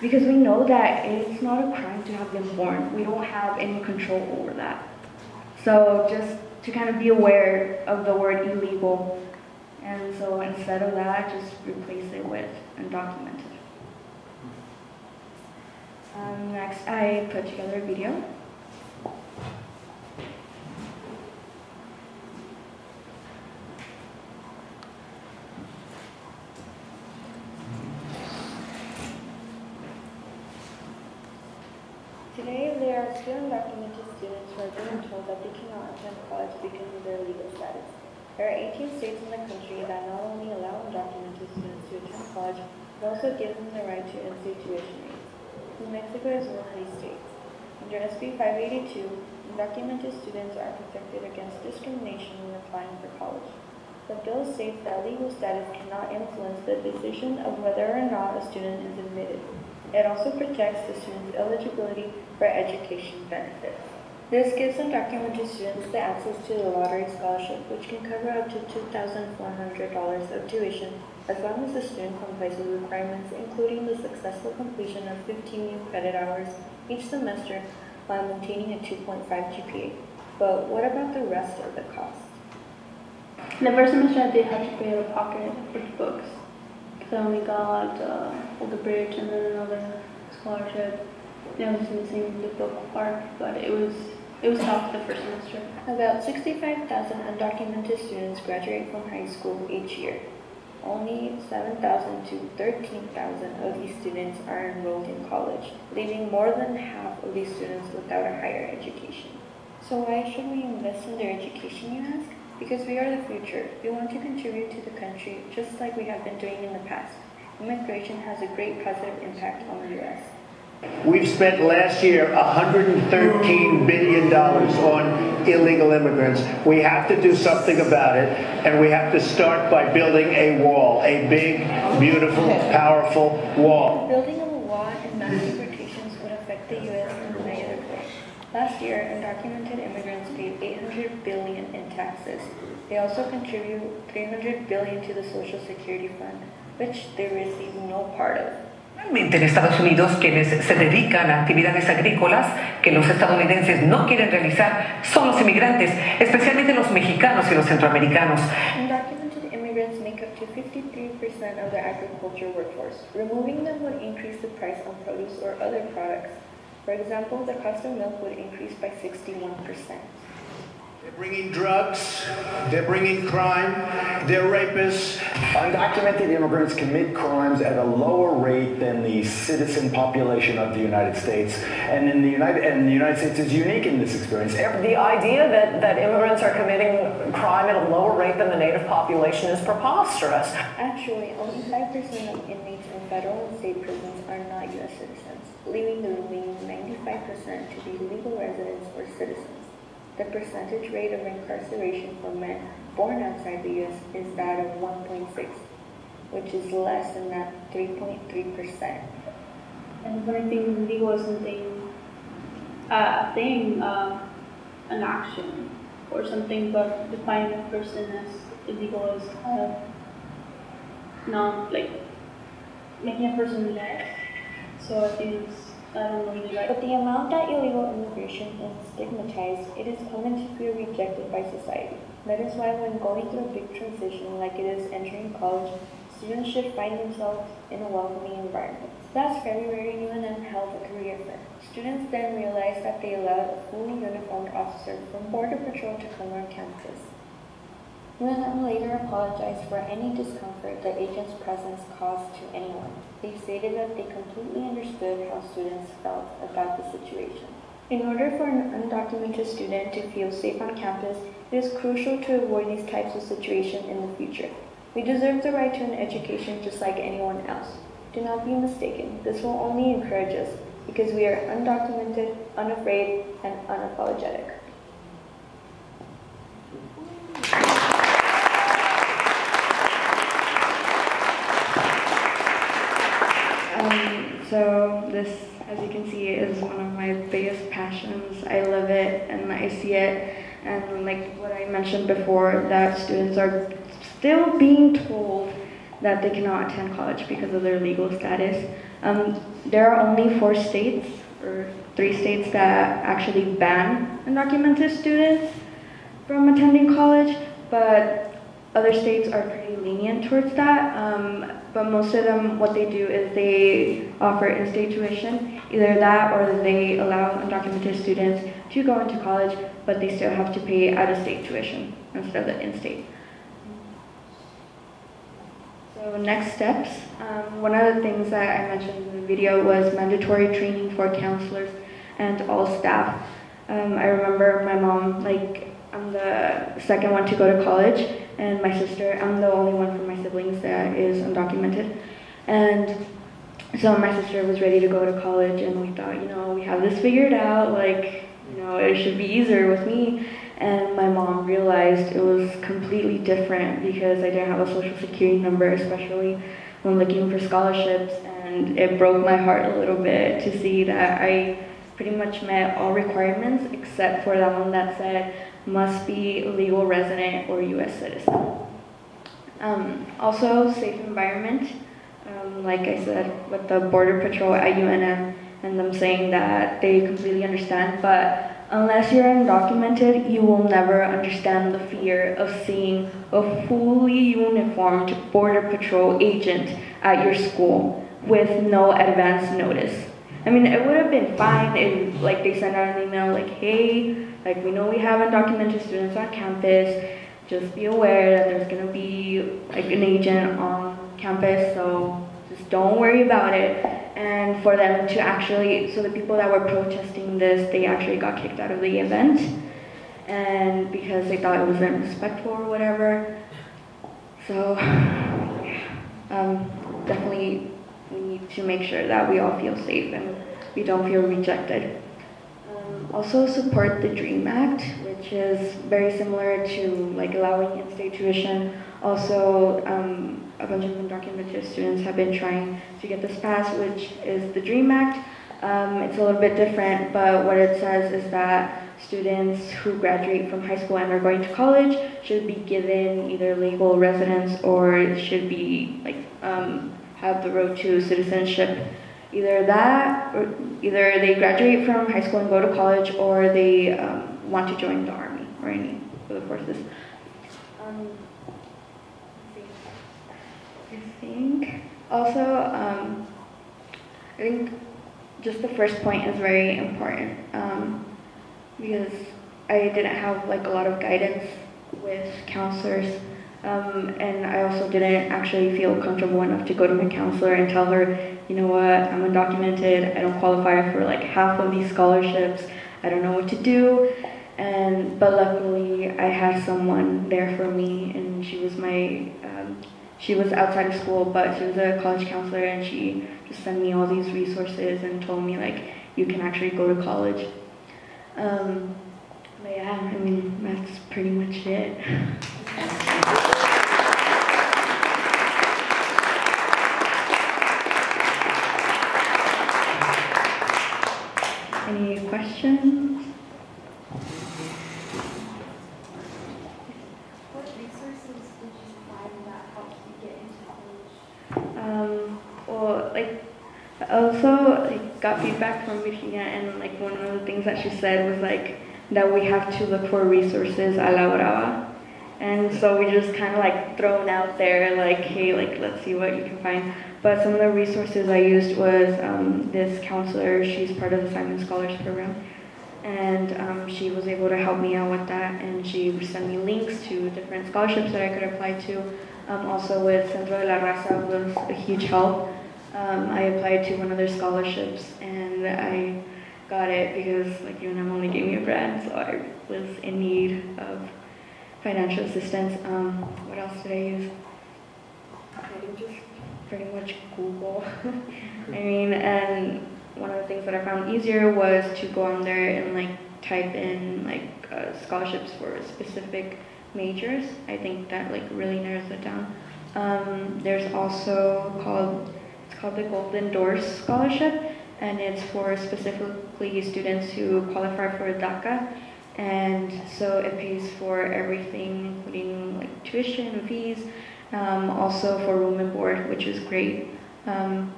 because we know that it's not a crime to have been born. We don't have any control over that. So just to kind of be aware of the word illegal. And so instead of that, just replace it with undocumented. Um, next, I put together a video. Today, there are two undocumented students who are being told that they cannot attend college because of their legal status. There are 18 states in the country that not only allow undocumented students to attend college, but also give them the right to in-state tuition rates. New Mexico is one of these states. Under SB 582, undocumented students are protected against discrimination when applying for college. The bill states that legal status cannot influence the decision of whether or not a student is admitted. It also protects the student's eligibility for education benefits. This gives undocumented students the access to the lottery scholarship, which can cover up to $2,400 of tuition as long as the student complies with requirements, including the successful completion of 15 new credit hours each semester while maintaining a 2.5 GPA. But what about the rest of the cost? In The first semester did have to pay out of pocket for the books. I only got uh, Older Bridge and then another scholarship. I was missing the book part, but it was it was tough the first semester. About 65,000 undocumented students graduate from high school each year. Only 7,000 to 13,000 of these students are enrolled in college, leaving more than half of these students without a higher education. So why should we invest in their education, you ask? Because we are the future. We want to contribute to the country just like we have been doing in the past. Immigration has a great positive impact on the U.S. We've spent last year $113 billion on illegal immigrants. We have to do something about it, and we have to start by building a wall, a big, beautiful, powerful wall. Building a wall and mass deportations would affect the U.S. in a negative way. Last year, undocumented immigrants paid 800 billion in taxes. They also contribute 300 billion to the Social Security Fund, which they receive no part of. Realmente en Estados Unidos quienes se dedican a actividades agrícolas que los estadounidenses no quieren realizar son los inmigrantes, especialmente los mexicanos y los centroamericanos. Undocumented immigrants make up to 53% of the agriculture workforce. Removing them would increase the price on produce or other products. For example, the cost of milk would increase by 61%. They're bringing drugs, they're bringing crime, they're rapists. Undocumented immigrants commit crimes at a lower rate than the citizen population of the United States. And in the United and the United States is unique in this experience. The idea that, that immigrants are committing crime at a lower rate than the native population is preposterous. Actually, only 5% of inmates in federal and state prisons are not U.S. citizens, leaving the remaining 95% to be legal residents or citizens. The percentage rate of incarceration for men born outside the U.S. is that of 1.6, which is less than that 3.3%. And when I think legal is something, uh, a thing, uh, an action or something, but defining a person as illegal is kind of not like making a person less. So it's, I don't really like. But the amount that illegal immigration is stigmatized, it is common to feel rejected by society. That is why when going through a big transition like it is entering college, students should find themselves in a welcoming environment. That's February UNM held a career fair. Students then realized that they allowed a fully uniformed officer from Border Patrol to come on campus. UNM later apologized for any discomfort the agent's presence caused to anyone. They stated that they completely understood how students felt about the situation. In order for an undocumented student to feel safe on campus, it is crucial to avoid these types of situations in the future. We deserve the right to an education just like anyone else. Do not be mistaken, this will only encourage us because we are undocumented, unafraid, and unapologetic. Um, so this, as you can see, is one of my biggest passions. I love it and I see it. And like what I mentioned before, that students are still being told that they cannot attend college because of their legal status. Um, there are only four states or three states that actually ban undocumented students from attending college, but other states are pretty lenient towards that. Um, but most of them, what they do is they offer in-state tuition, either that or they allow undocumented students to go into college, but they still have to pay out-of-state tuition instead of the in-state. So next steps, um, one of the things that I mentioned in the video was mandatory training for counselors and all staff. Um, I remember my mom, like, I'm the second one to go to college, and my sister, I'm the only one from my siblings that is undocumented. And so my sister was ready to go to college, and we thought, you know, we have this figured out, like, you know, it should be easier with me. And my mom realized it was completely different because I didn't have a social security number, especially when looking for scholarships. And it broke my heart a little bit to see that I pretty much met all requirements except for that one that said must be legal resident or U.S. citizen. Um, also, safe environment. Um, like I said, with the Border Patrol at UNM and them saying that they completely understand, but unless you're undocumented, you will never understand the fear of seeing a fully uniformed Border Patrol agent at your school with no advance notice. I mean, it would have been fine if, like, they sent out an email like, hey, like, we know we have undocumented students on campus. Just be aware that there's gonna be like an agent on campus, so just don't worry about it. And for them to actually, so the people that were protesting this, they actually got kicked out of the event, and because they thought it wasn't respectful or whatever. So, um, definitely to make sure that we all feel safe and we don't feel rejected. Um, also support the DREAM Act, which is very similar to like allowing in-state tuition. Also, um, a bunch of undocumented students have been trying to get this passed, which is the DREAM Act. Um, it's a little bit different, but what it says is that students who graduate from high school and are going to college should be given either legal residence or should be like um, have the road to citizenship. Either that, or either they graduate from high school and go to college, or they um, want to join the army or any of the forces. Um, I think also, um, I think just the first point is very important um, because I didn't have like a lot of guidance with counselors um, and I also didn't actually feel comfortable enough to go to my counselor and tell her, you know what, I'm undocumented, I don't qualify for like half of these scholarships, I don't know what to do. And but luckily, I had someone there for me, and she was my, um, she was outside of school, but she was a college counselor, and she just sent me all these resources and told me like you can actually go to college. Um, but yeah, I mean that's pretty much it. Any questions? What resources did you find that helped you get into college? Um, well, like, I also like, got feedback from Virginia, and like one of the things that she said was like that we have to look for resources a la brava. And so we just kind of like thrown out there, like, hey, like, let's see what you can find. But some of the resources I used was um, this counselor, she's part of the Simon Scholars Program. And um, she was able to help me out with that, and she sent me links to different scholarships that I could apply to. Um, also with Centro de la Raza was a huge help. Um, I applied to one of their scholarships, and I got it because like UNM only gave me a grant, so I was in need of financial assistance. Um, what else did I use? I think just pretty much Google. I mean, and one of the things that I found easier was to go on there and like type in like uh, scholarships for specific majors. I think that like really narrows it down. Um, there's also called it's called the Golden Doors Scholarship, and it's for specifically students who qualify for DACA. And so it pays for everything, including like tuition and fees, um, also for room and board, which is great. Um,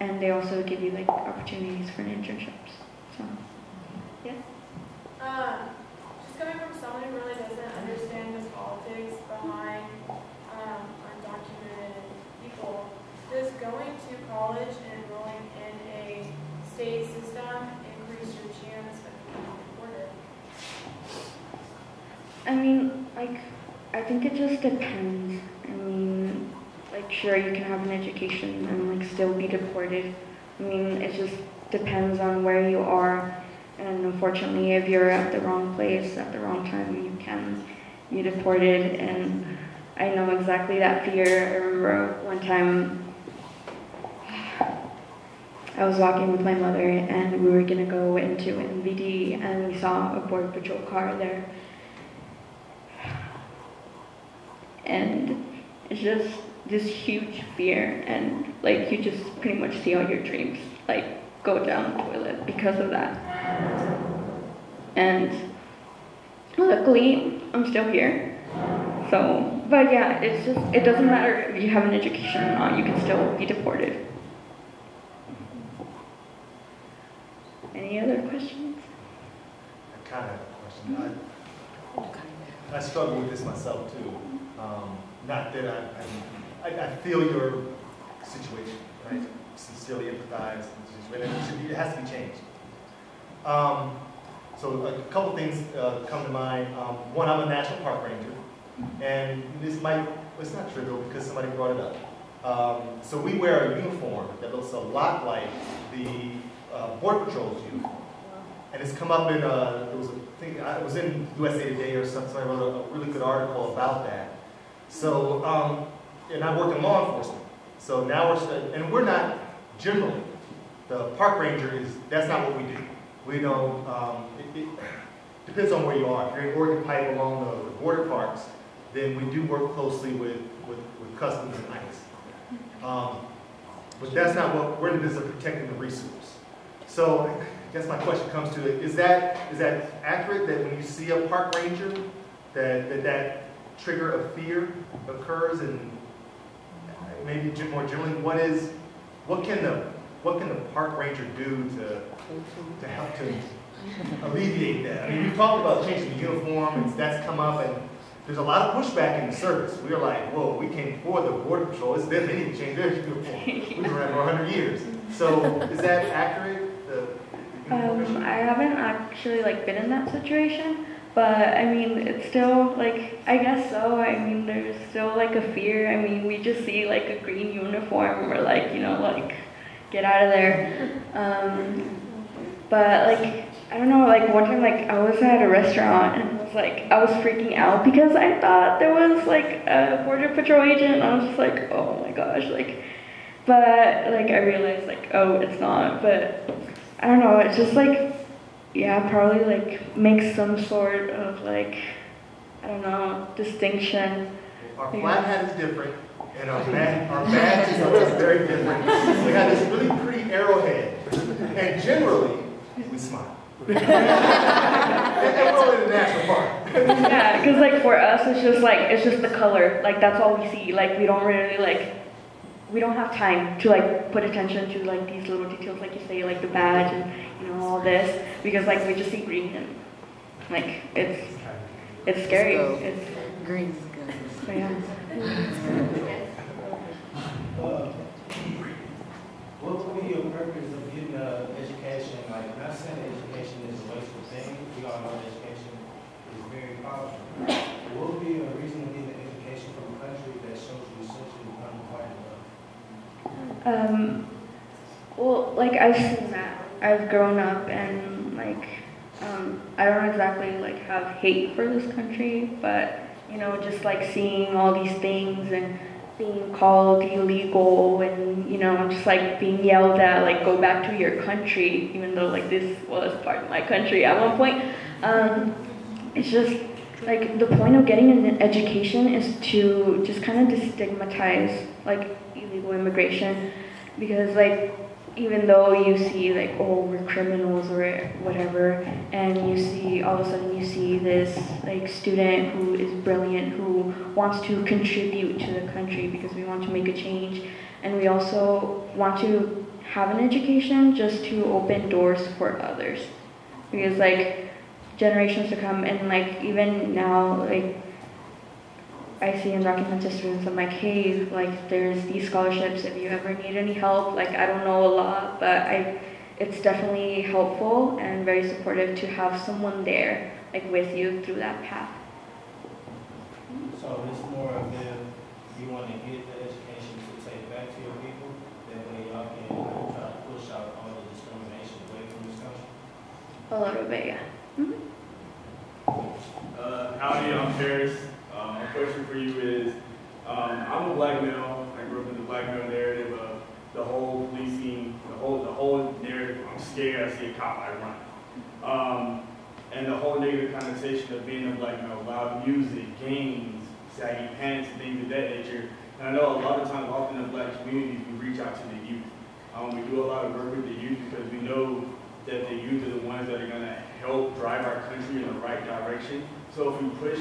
and they also give you like opportunities for internships. So, yeah. Um, just coming from someone who really doesn't understand the politics behind um, undocumented people, does going to college and enrolling in a state system increase your chance of being deported? I mean, like, I think it just depends. I mean, like, sure, you can have an education and like still be deported. I mean, it just depends on where you are. And unfortunately, if you're at the wrong place at the wrong time, you can be deported. And I know exactly that fear. I remember one time I was walking with my mother and we were gonna go into MVD and we saw a border patrol car there. And it's just this huge fear and like you just pretty much see all your dreams like go down the toilet because of that. And luckily I'm still here. So, but yeah, it's just, it doesn't matter if you have an education or not, you can still be deported. Any other questions? I kind of have a question. I, I struggle with this myself too. Um, not that I, I, I feel your situation, right? Sincerely empathize. It, should be, it has to be changed. Um, so a couple things uh, come to mind. Um, one, I'm a national park ranger, and this might, it's not trivial because somebody brought it up. Um, so we wear a uniform that looks a lot like the uh, Border Patrol's uniform. And it's come up in, uh, it was a thing, I- it was in USA Today or something, I wrote a, a really good article about that. So, um, and I work in law enforcement. So now we're, and we're not generally, the park ranger is, that's not what we do. We don't, um, it, it depends on where you are. If you're in Organ Pipe along the, the border parks, then we do work closely with, with, with customs and ICE. Um, but that's not what, we're in the business of protecting the resource. So I guess my question comes to it, is that, is that accurate that when you see a park ranger, that, that that trigger of fear occurs and maybe more generally, what is, what can the, what can the park ranger do to, to help to alleviate that? I mean, we talked about changing the uniform, and that's come up, and there's a lot of pushback in the service. We are like, whoa, we came before the border patrol, it's them, they need to change their uniform. We've been around for hundred years. So is that accurate? The- the? Um, I haven't actually like been in that situation, but I mean, it's still like I guess so. I mean, there's still like a fear. I mean, we just see like a green uniform, we're like, you know, like get out of there. Um, but like I don't know, like one time like I was at a restaurant and was like I was freaking out because I thought there was like a border patrol agent. And I was just like, oh my gosh, like. But like I realized like oh it's not. But I don't know. It's just like yeah, probably like make some sort of like I don't know distinction. Our flat hat is different, and our badge, our badges are very different. We have this really pretty arrowhead, and generally, we smile. and, and we're in the national park. yeah, because like for us, it's just like it's just the color. Like that's all we see. Like we don't really like we don't have time to like put attention to like these little details, like you say, like the badge and you know all this, because like we just see green and like it's it's scary. It's Green's good. so, yeah. What would be your purpose of getting an education? Like, not saying that education is a wasteful thing, we all know education is very powerful. But What would be a reason to get an education from a country that shows you essentially unrequired love? Um, well, like I've seen that. I've grown up and like um, I don't exactly like have hate for this country, but you know, just like seeing all these things and being called illegal and you know, just like being yelled at, like go back to your country, even though like this was part of my country at one point. Um, it's just like the point of getting an education is to just kind of destigmatize like illegal immigration because like even though you see like oh we're criminals or whatever and you see all of a sudden you see this like student who is brilliant who wants to contribute to the country because we want to make a change and we also want to have an education just to open doors for others. Because like generations to come and like even now like I see undocumented students, I'm like, hey, like there's these scholarships if you ever need any help. Like I don't know a lot, but I it's definitely helpful and very supportive to have someone there like with you through that path. So it's more of if you want to get the education to take back to your people, that way y'all can uh, try to push out all the discrimination away from this country. A little bit, yeah. Mhm. Uh, howdy, I'm Paris. Question for you is, um, I'm a black male. I grew up in the black male narrative of the whole policing, the whole, the whole narrative. I'm scared. I see a cop, I run. Um, and the whole negative connotation of being a black male, loud music, games, saggy pants, and things of that nature. And I know a lot of times, often in black communities, we reach out to the youth. Um, we do a lot of work with the youth because we know that the youth are the ones that are going to help drive our country in the right direction. So if we push